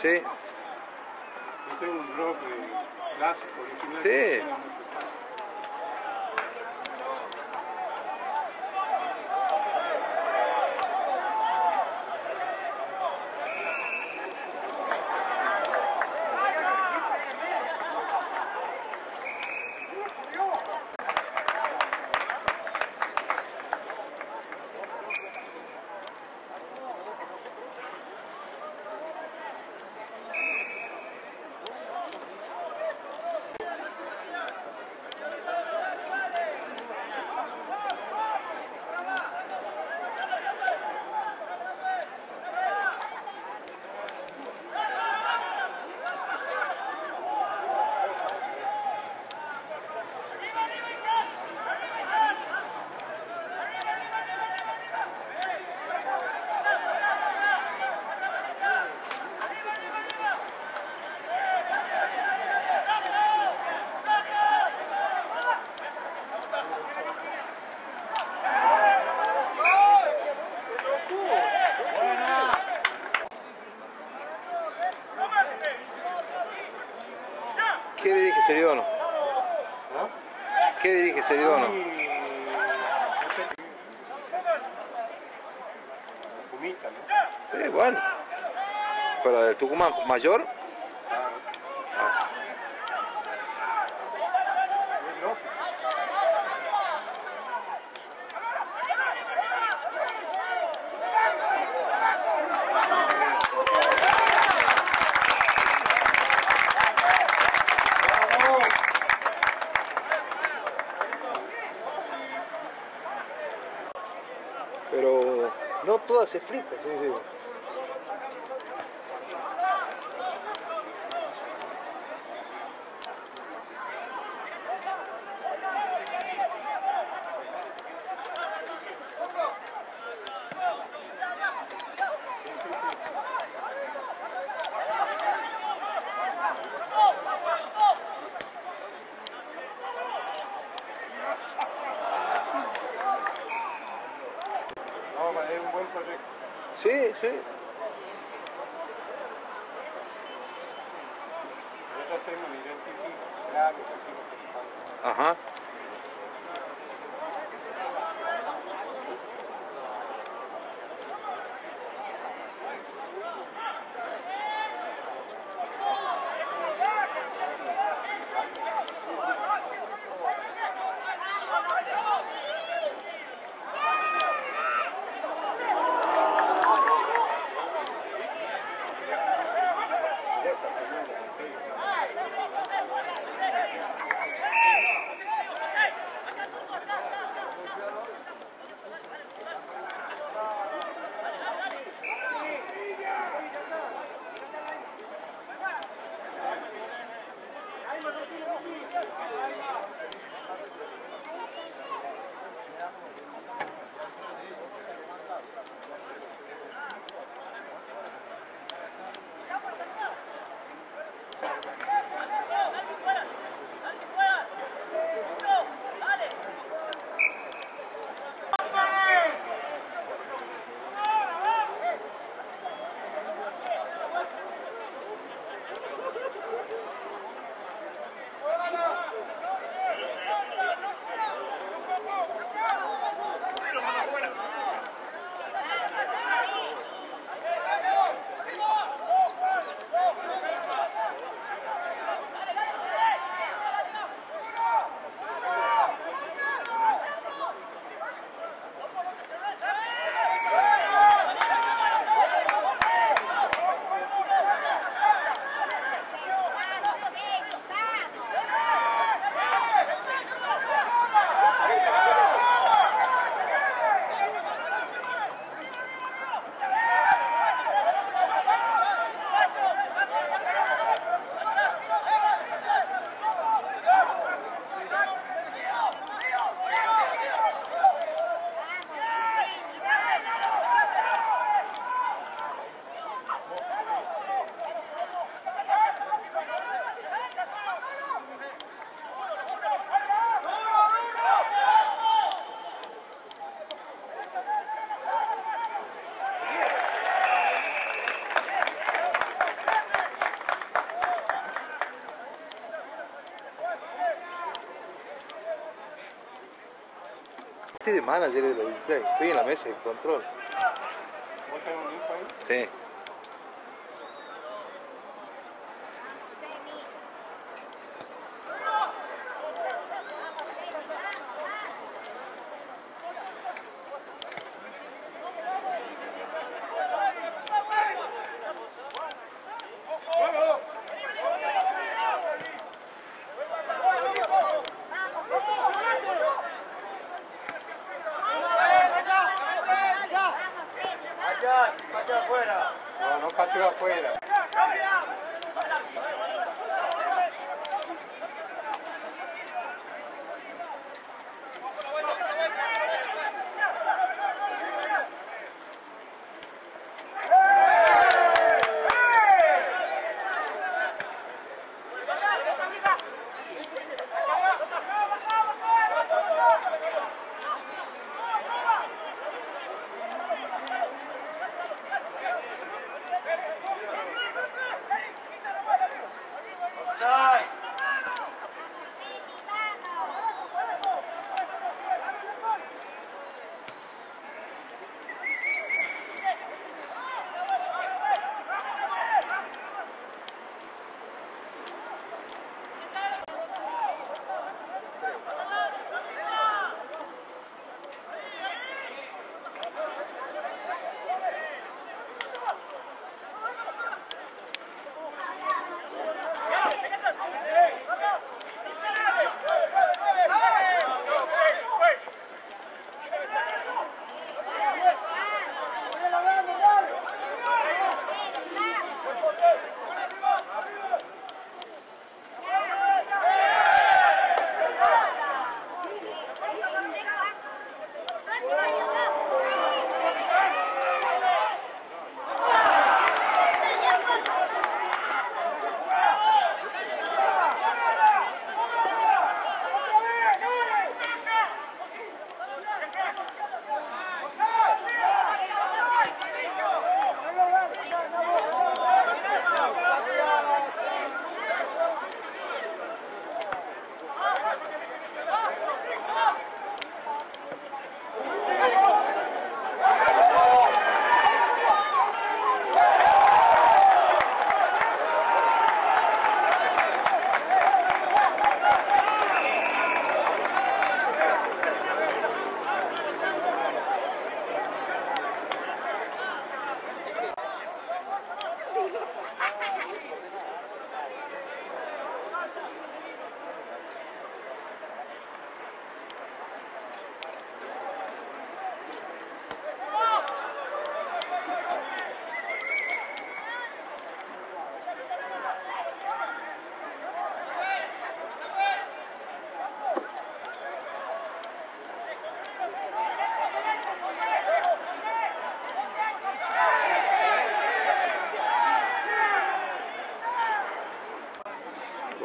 Sí, Yo tengo un rock de clásico original. Sí. Mayor, pero no todas se explican. sí, sí. No, es un buen proyecto. Sí, sí. Estoy de manager de los 16, estoy en la mesa de control. ¿Vos tenés un hijo ahí? Sí.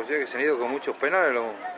Sea que se han ido con muchos penales. los-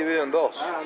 dividido en dos. Ah,